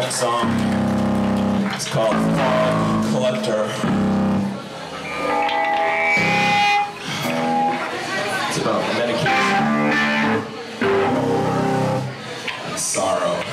next song. It's called Fog Collector. It's about medication, sorrow.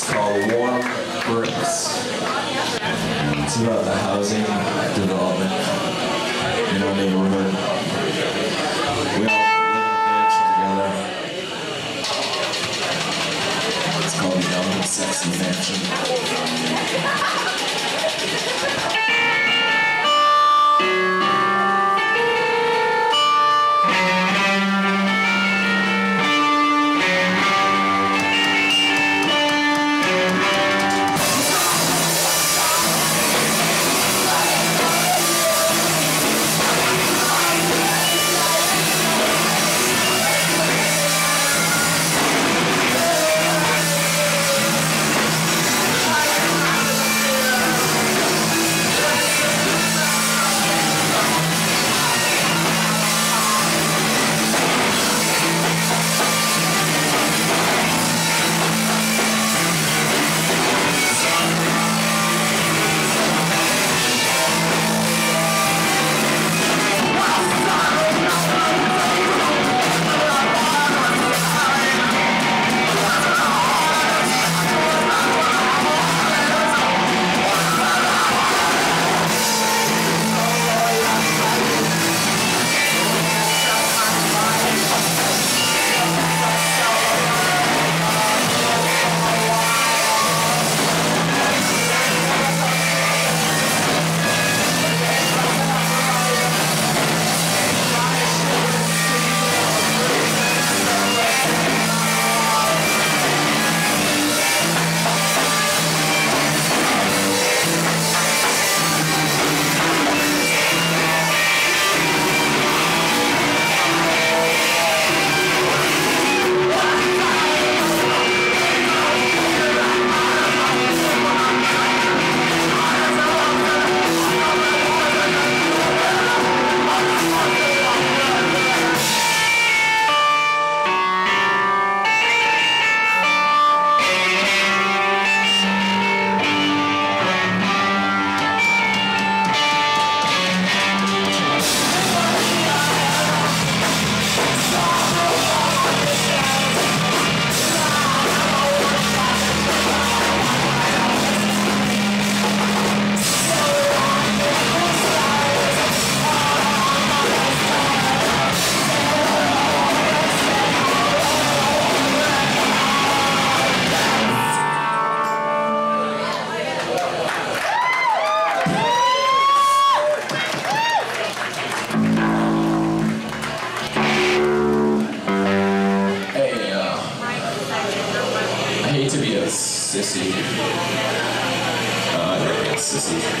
It's called Warm Bricks. It's about the housing development in our neighborhood. We all live in a mansion together. It's called the Young Sexy Mansion.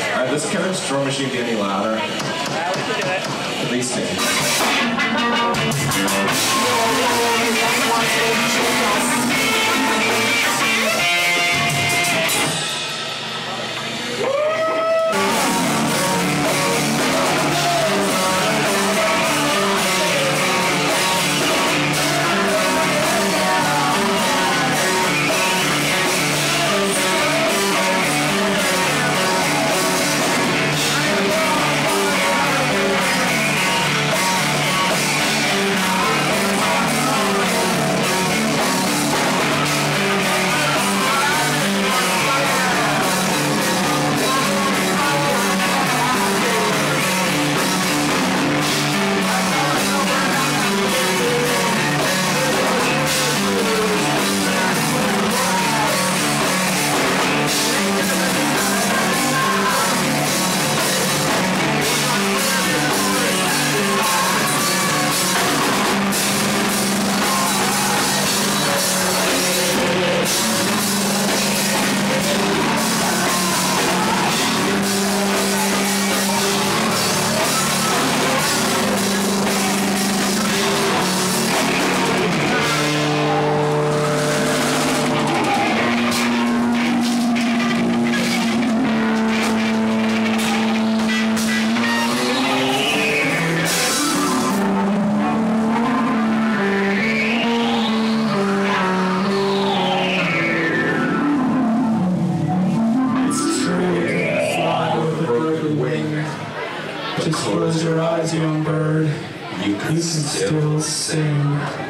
Alright, does Kevin's drum machine get any louder? At least maybe. Can still sing.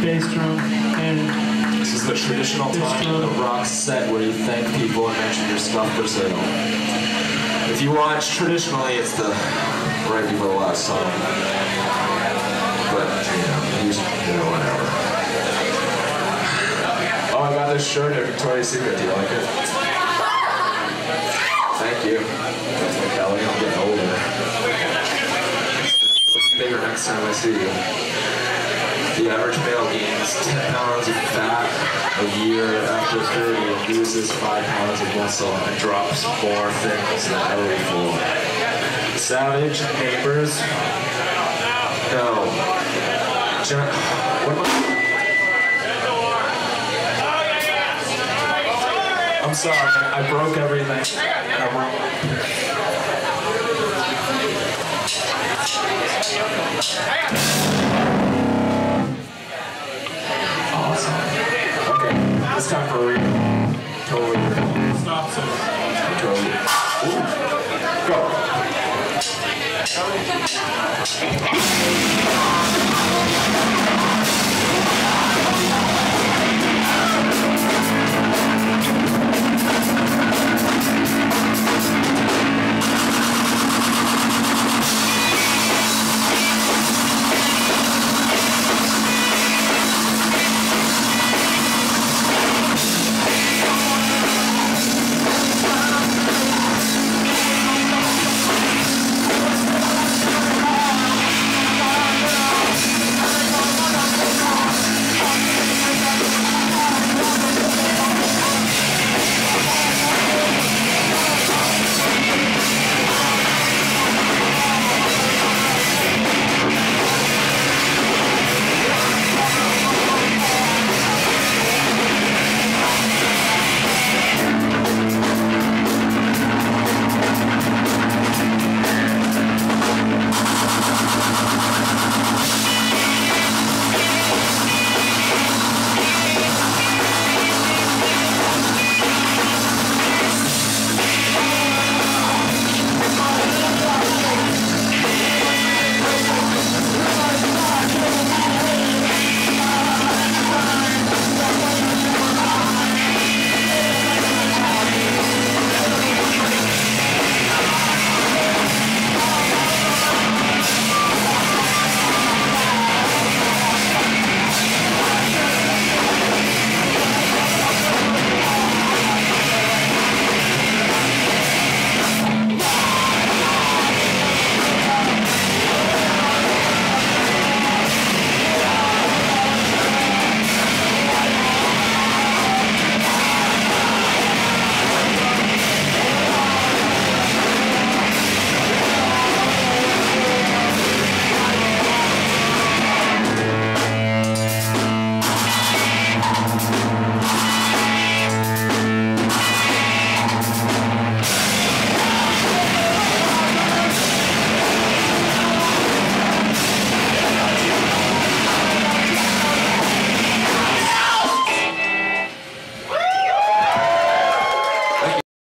Bass drum and This is the traditional time in the rock set where you thank people and mention your stuff for sale. If you watch traditionally, it's the right before the last song. But, you know, usually, you know, whatever. Oh, I got this shirt at Victoria's Secret. Do you like it? Thank you. Kelly, I'm getting older. Bigger next time I see you. The average male gains 10 pounds of fat a year after 30 and loses 5 pounds of muscle and drops more things than ever before. Savage neighbors? No. Gen- what I? I'm sorry, I broke everything. I'm- Awesome. Okay, this time for real. Totally real. stop so. Totally. Ooh. Go.